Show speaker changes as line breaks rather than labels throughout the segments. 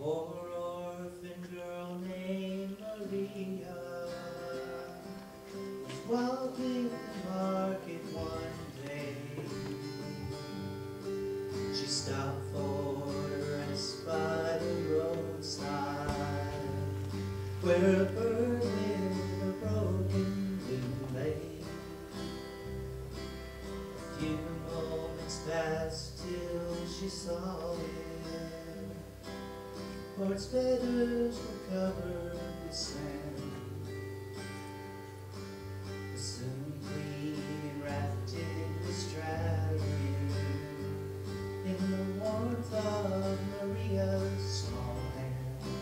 poor orphan girl named Maria was walking the market one day. She stopped for a rest by the roadside where a bird with a broken wing lay. A few moments passed till she saw it for its feathers were covered with sand. Soon clean and wrapped it was dragging in the warmth of Maria's small hand.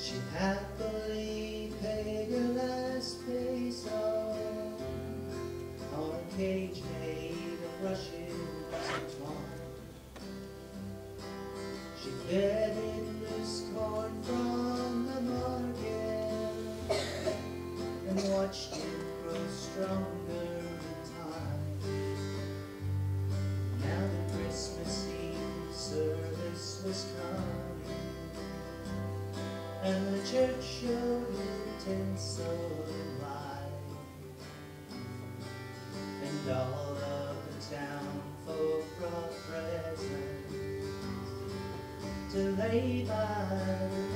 She happily paid her last peso on a cage made of rushes and the church showed and light, and all of the town folk brought presents to lay by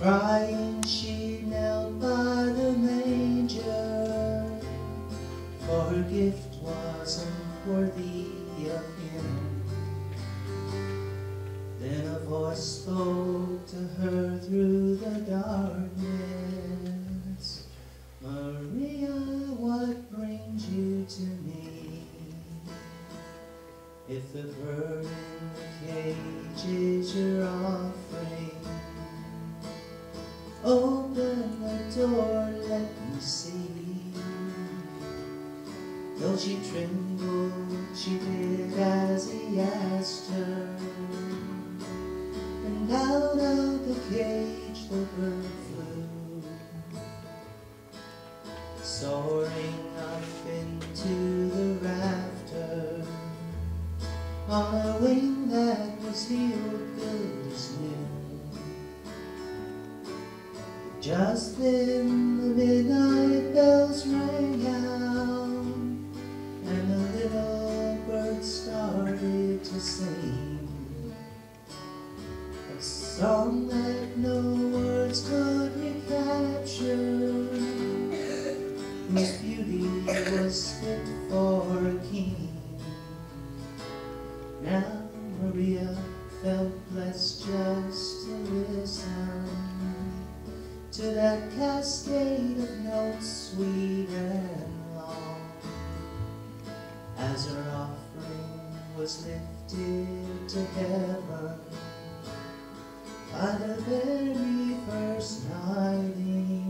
crying, she knelt by the manger, for her gift wasn't worthy of him. Then a voice spoke to her through the darkness. Maria, what brings you to me? If the bird in the cage is your offering, open the door, let me see. Though she trembled, she did as he asked her. And out of the cage the bird flew, soaring up into the rafters on a wing that was healed good as new. Just then the midnight bells rang out, and the little bird started to sing. A song that no words could recapture, whose beauty was fit for a king. Now Maria felt blessed just cascade of notes sweet and long as her offering was lifted to heaven by the very first night.